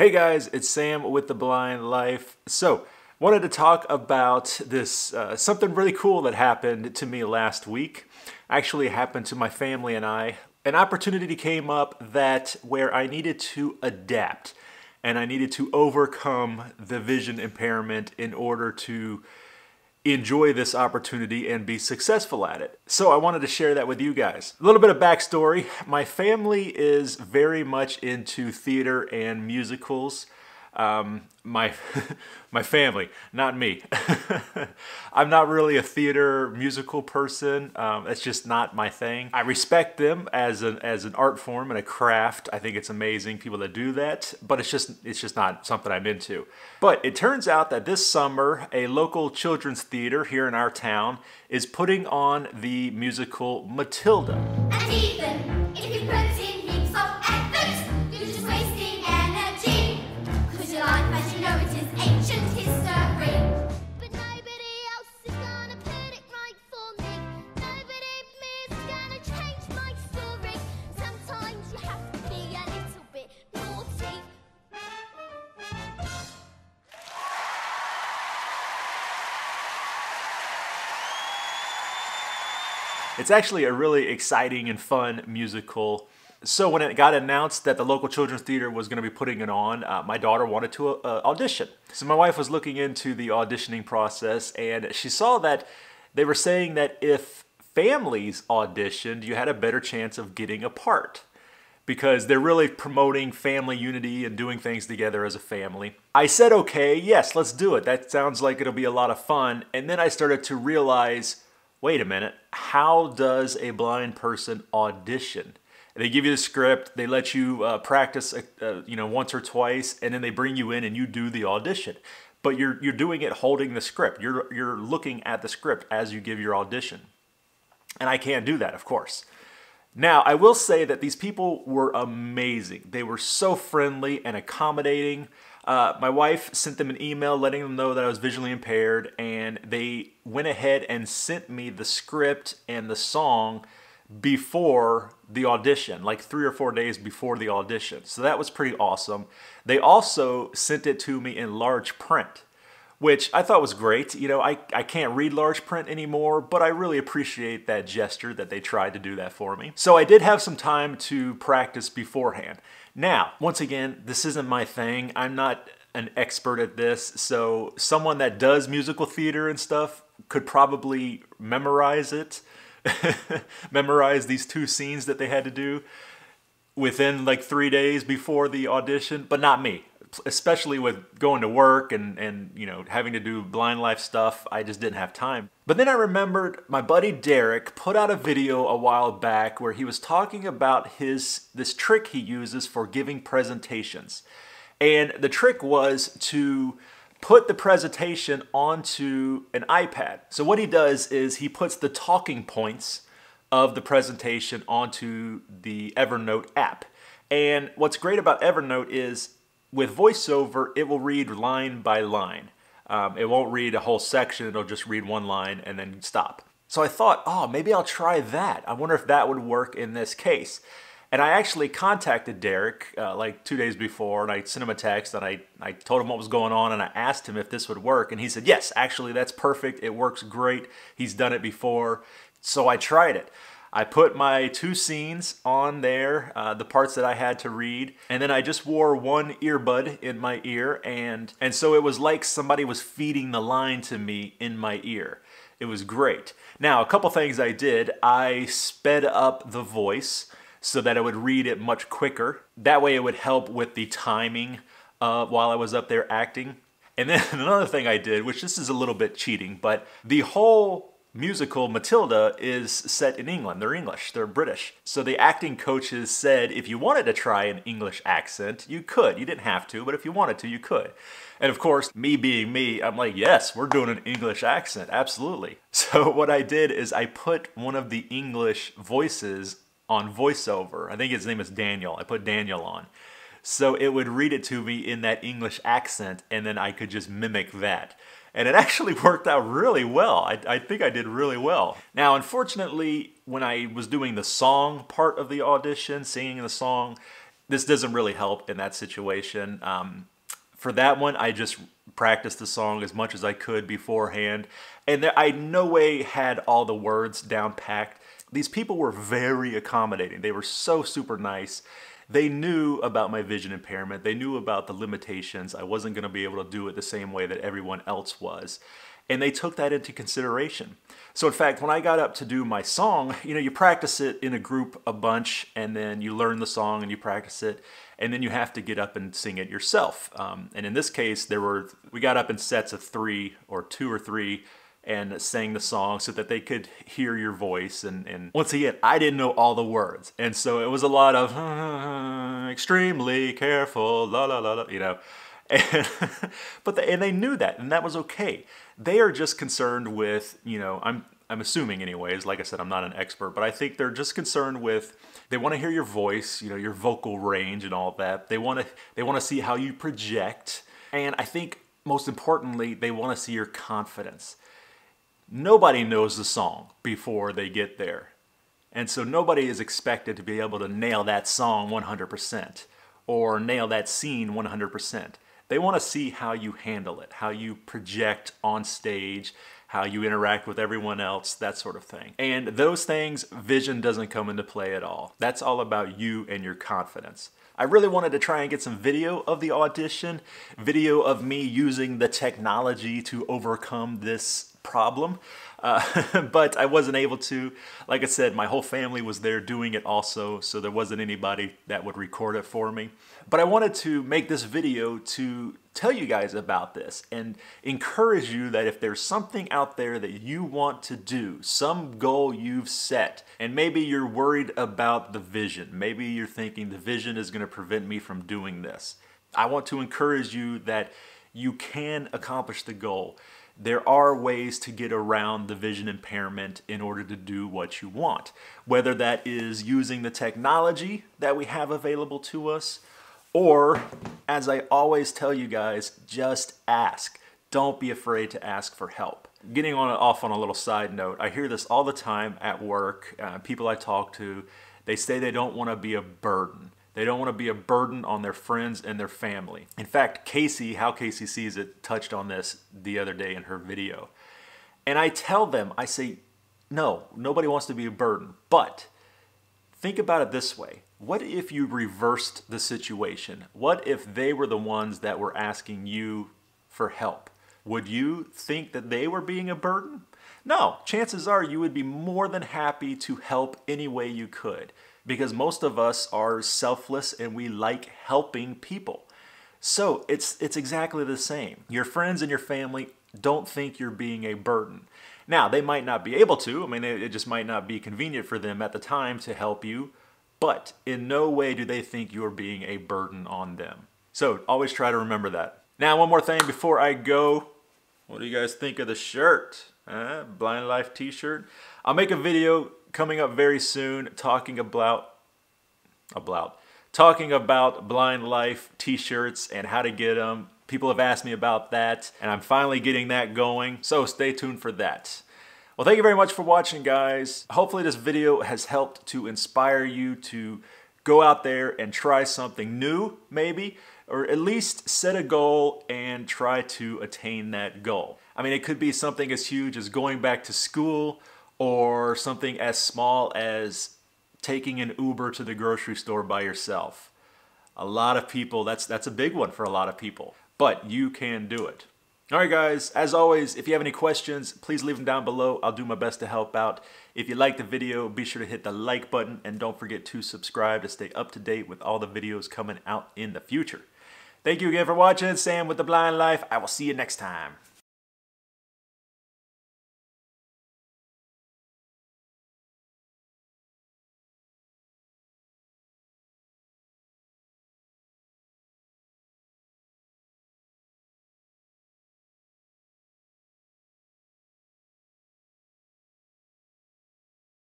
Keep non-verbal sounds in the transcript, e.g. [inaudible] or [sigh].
Hey guys, it's Sam with The Blind Life. So, wanted to talk about this uh, something really cool that happened to me last week. Actually, happened to my family and I. An opportunity came up that where I needed to adapt and I needed to overcome the vision impairment in order to enjoy this opportunity and be successful at it. So I wanted to share that with you guys. A little bit of backstory. My family is very much into theater and musicals. Um, my [laughs] my family, not me. [laughs] I'm not really a theater musical person. Um, that's just not my thing. I respect them as an as an art form and a craft. I think it's amazing people that do that, but it's just it's just not something I'm into. But it turns out that this summer, a local children's theater here in our town is putting on the musical Matilda. It's actually a really exciting and fun musical. So when it got announced that the local children's theater was going to be putting it on, uh, my daughter wanted to uh, audition. So my wife was looking into the auditioning process and she saw that they were saying that if families auditioned, you had a better chance of getting a part because they're really promoting family unity and doing things together as a family. I said, okay, yes, let's do it. That sounds like it'll be a lot of fun. And then I started to realize wait a minute, how does a blind person audition? They give you the script, they let you uh, practice, uh, uh, you know, once or twice, and then they bring you in and you do the audition. But you're you're doing it holding the script. You're you're looking at the script as you give your audition, and I can't do that, of course. Now, I will say that these people were amazing. They were so friendly and accommodating. Uh, my wife sent them an email letting them know that I was visually impaired, and they went ahead and sent me the script and the song before the audition, like three or four days before the audition. So that was pretty awesome. They also sent it to me in large print, which I thought was great. You know, I, I can't read large print anymore, but I really appreciate that gesture that they tried to do that for me. So I did have some time to practice beforehand. Now, once again, this isn't my thing. I'm not an expert at this, so someone that does musical theater and stuff could probably memorize it, [laughs] memorize these two scenes that they had to do within like three days before the audition, but not me especially with going to work and, and you know having to do blind life stuff, I just didn't have time. But then I remembered my buddy Derek put out a video a while back where he was talking about his this trick he uses for giving presentations. And the trick was to put the presentation onto an iPad. So what he does is he puts the talking points of the presentation onto the Evernote app. And what's great about Evernote is with voiceover, it will read line by line. Um, it won't read a whole section, it'll just read one line and then stop. So I thought, oh, maybe I'll try that. I wonder if that would work in this case. And I actually contacted Derek uh, like two days before and I sent him a text and I, I told him what was going on and I asked him if this would work. And he said, yes, actually, that's perfect. It works great. He's done it before. So I tried it. I put my two scenes on there, uh, the parts that I had to read, and then I just wore one earbud in my ear, and and so it was like somebody was feeding the line to me in my ear. It was great. Now, a couple things I did. I sped up the voice so that I would read it much quicker. That way, it would help with the timing uh, while I was up there acting. And then [laughs] another thing I did, which this is a little bit cheating, but the whole musical Matilda is set in England. They're English, they're British. So the acting coaches said if you wanted to try an English accent, you could. You didn't have to, but if you wanted to, you could. And of course, me being me, I'm like, yes, we're doing an English accent, absolutely. [laughs] So what I did is I put one of the English voices on voiceover. I think his name is Daniel. I put Daniel on. So it would read it to me in that English accent, and then I could just mimic that and it [laughs] actually worked out really well. I, I, think I did really well. Now, unfortunately, when I was doing the song part of the audition, singing the song, this doesn't really help in that situation. Um, for that one, I just practiced the song as much as I could beforehand, and there, I no way had all the words down packed. These people were very accommodating. They were so super nice. They knew about my vision impairment. They knew about the limitations. I wasn't going to be able to do it the same way that everyone else was. And they took that into consideration. So, in fact, when I got up to do my song, you know, you practice it in a group a bunch, and then you learn the song and you practice it, and then you have to get up and sing it yourself. Um, and in this case, there were we got up in sets of three or two or three and sang the song so that they could hear your voice. And, and once again, I didn't know all the words. And so it was a lot of [laughs] extremely careful, la la la la, you know. And, [laughs] but they, and they knew that, and that was okay. They are just concerned with, you know, I'm I'm assuming anyways, like I said, I'm not an expert, but I think they're just concerned with they want to hear your voice, you know, your vocal range and all that. They want to they want to see how you project. And I think most importantly, they want to see your confidence. Nobody knows the song before they get there. And so nobody is expected to be able to nail that song 100% or nail that scene 100%. They want to see how you handle it, how you project on stage, how you interact with everyone else, that sort of thing. And those things, vision doesn't come into play at all. That's all about you and your confidence. I really wanted to try and get some video of the audition, video of me using the technology to overcome this problem. Uh, [laughs] but I wasn't able to. Like I said, my whole family was there doing it also, so there wasn't anybody that would record it for me. But I wanted to make this video to tell you guys about this and encourage you that if there's something out there that you want to do, some goal you've set, and maybe you're worried about the vision, maybe you're thinking the vision is going to prevent me from doing this. I want to encourage you that you can accomplish the goal there are ways to get around the vision impairment in order to do what you want. Whether that is using the technology that we have available to us, or as I always tell you guys, just ask. Don't be afraid to ask for help. Getting on off on a little side note, I hear this all the time at work. Uh, people I talk to, they say they don't want to be a burden. They don't want to be a burden on their friends and their family. In fact, Casey, how Casey sees it, touched on this the other day in her video. And I tell them, I say, no, nobody wants to be a burden. But think about it this way. What if you reversed the situation? What if they were the ones that were asking you for help? Would you think that they were being a burden? No, chances are you would be more than happy to help any way you could because most of us are selfless and we like helping people. So it's, it's exactly the same. Your friends and your family don't think you're being a burden. Now, they might not be able to, I mean, it just might not be convenient for them at the time to help you, but in no way do they think you're being a burden on them. So always try to remember that. Now, one more thing before I go. What do you guys think of the shirt? Uh, Blind Life t-shirt. I'll make a video coming up very soon talking about about talking about blind life t-shirts and how to get them people have asked me about that and i'm finally getting that going so stay tuned for that. Well thank you very much for watching guys. Hopefully this video has helped to inspire you to go out there and try something new maybe or at least set a goal and try to attain that goal. I mean it could be something as huge as going back to school or something as small as taking an Uber to the grocery store by yourself. A lot of people, that's, that's a big one for a lot of people, but you can do it. All right, guys, as always, if you have any questions, please leave them down below. I'll do my best to help out. If you like the video, be sure to hit the like button and don't forget to subscribe to stay up to date with all the videos coming out in the future. Thank you again for watching. Sam with The Blind Life. I will see you next time.